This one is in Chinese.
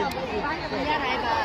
Bán cho con.